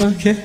Okay.